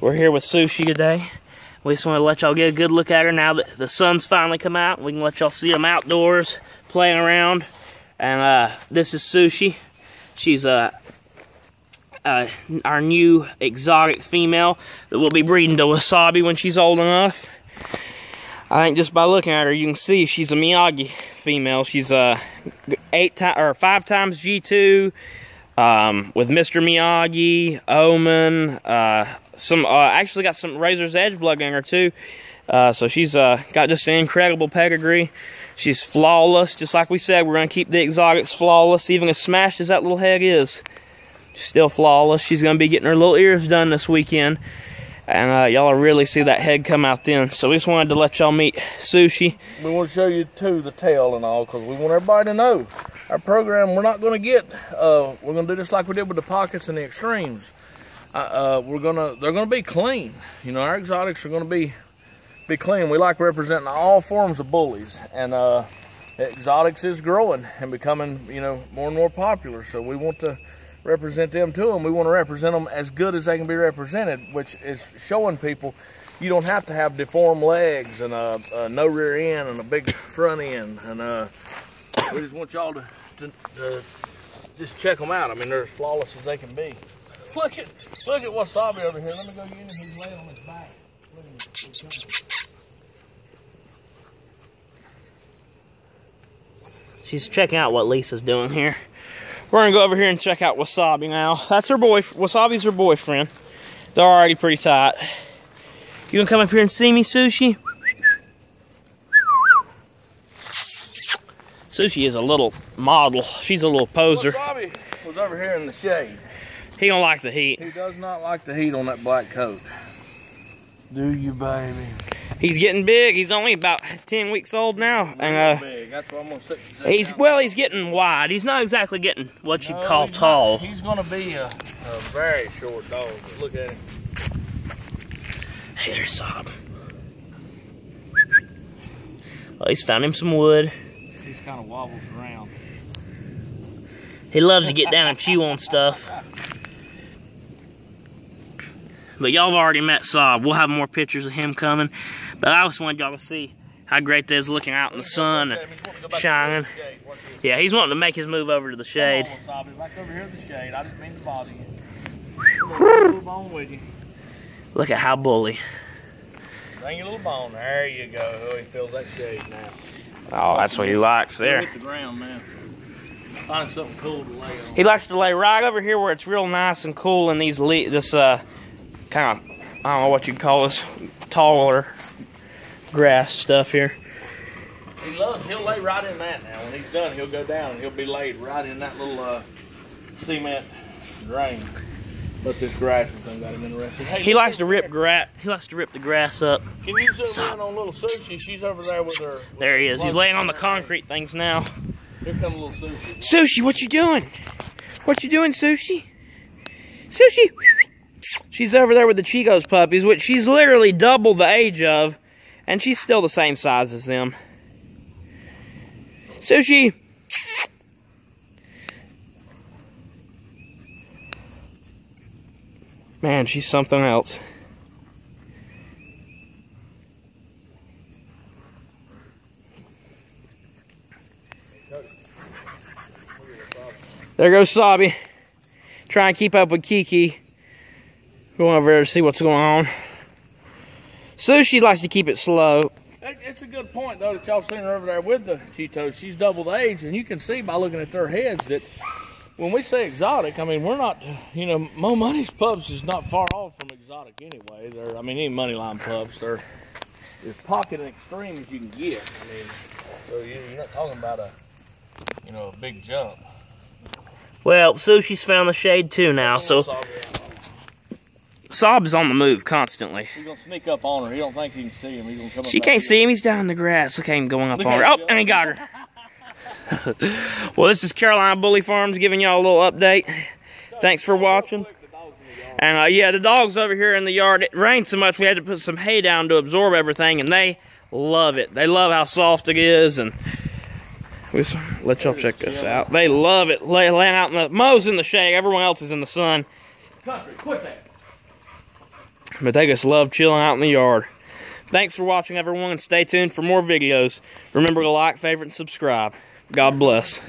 We're here with Sushi today. We just want to let y'all get a good look at her now that the sun's finally come out. We can let y'all see them outdoors playing around. And uh, this is Sushi. She's uh, uh, our new exotic female that we'll be breeding to Wasabi when she's old enough. I think just by looking at her, you can see she's a Miyagi female. She's uh, eight or five times G2 um, with Mr. Miyagi, Omen. Uh, some uh, actually got some Razor's Edge blood in her too. Uh, so she's uh, got just an incredible pedigree. She's flawless, just like we said. We're gonna keep the exotics flawless, even as smashed as that little head is. She's still flawless. She's gonna be getting her little ears done this weekend. And uh, y'all really see that head come out then. So we just wanted to let y'all meet Sushi. We want to show you too the tail and all because we want everybody to know our program. We're not going to get. Uh, we're going to do just like we did with the pockets and the extremes. Uh, we're gonna. They're going to be clean. You know, our exotics are going to be be clean. We like representing all forms of bullies, and uh, exotics is growing and becoming you know more and more popular. So we want to represent them to them. We want to represent them as good as they can be represented, which is showing people you don't have to have deformed legs and a, a no rear end and a big front end. And uh, we just want y'all to, to, just check them out. I mean, they're as flawless as they can be. Look at look at Wasabi over here. Let me go get him. He's laying on his back. She's checking out what Lisa's doing here. We're gonna go over here and check out Wasabi now. That's her boy. Wasabi's her boyfriend. They're already pretty tight. You gonna come up here and see me, Sushi? Sushi is a little model. She's a little poser. Wasabi was over here in the shade. He don't like the heat. He does not like the heat on that black coat. Do you, baby? He's getting big. He's only about 10 weeks old now. And uh, big. That's what I'm gonna sit, sit he's well, he's getting wide. He's not exactly getting what you'd No, call he's tall. Not, he's gonna be a, a very short dog. But look at him. Hey there, Sob. Well, he's found him some wood. He kind of wobbles around. He loves to get down and chew on stuff. But y'all have already met Sob. We'll have more pictures of him coming. But I just wanted y'all to see how great that is looking out in the sun and shining. Yeah, he's wanting to make his move over to the shade. Come on, Wasabi. Back over here in the shade. I didn't mean to bother you. Come on, Little bone with you. Look at how bully. Bring your little bone. There you go. Oh, he feels that shade now. Oh, that's what he likes there. Hit the ground, man. Find something cool to lay on. He likes to lay right over here where it's real nice and cool in these le- this uh kind of I don't know what you'd call this taller grass stuff here. He loves. He'll lay right in that now. When he's done, he'll go down and he'll be laid right in that little uh, cement drain. But this grass thing got him interested. Hey, He likes to rip there. gra- he likes to rip the grass up. Can you zoom in on little Sushi? She's over there with her. with There he is. He's laying on the concrete things now. Here comes little Sushi. Sushi, what you doing? What you doing, Sushi? Sushi. She's over there with the Chicos puppies, which she's literally double the age of, and she's still the same size as them. Sushi. Man, she's something else. There goes Sabi. Trying to keep up with Kiki. Going over there to see what's going on. Sushi likes to keep it slow. It's a good point though that y'all seen her over there with the Cheetos. She's double the age, and you can see by looking at their heads that when we say exotic, I mean we're not. You know, Mo Money's pubs is not far off from exotic anyway. They're, I mean, any Moneyline pubs, they're as pocket and extreme as you can get. I mean, so you- you're not talking about a, you know, a big jump. Well, Sushi's found the shade too now, so Sob's on the move constantly. He's gonna sneak up on her. He don't think he can see him. He's gonna come. She can't see him. He's down in the grass. Look at him going up Look on her. Oh, and he got her. well, this is Carolina Bully Farms giving y'all a little update. Thanks for watching. And uh, yeah, the dogs over here in the yard. It rained so much we had to put some hay down to absorb everything, and they love it. They love how soft it is, and we let y'all check this out. They love it. Lay, laying out in the Mo's in the shade. Everyone else is in the sun. Country, quit that. but they just love chilling out in the yard. Thanks for watching, everyone, and stay tuned for more videos. Remember to like, favorite, and subscribe. God bless.